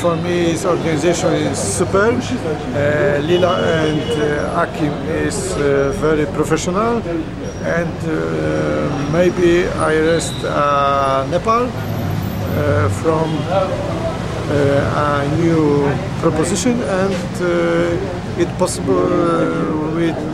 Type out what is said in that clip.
for me, his organization is superb. Uh, Lila and uh, Akim is uh, very professional, and uh, maybe I rest uh, Nepal uh, from a new proposition, and it possible with.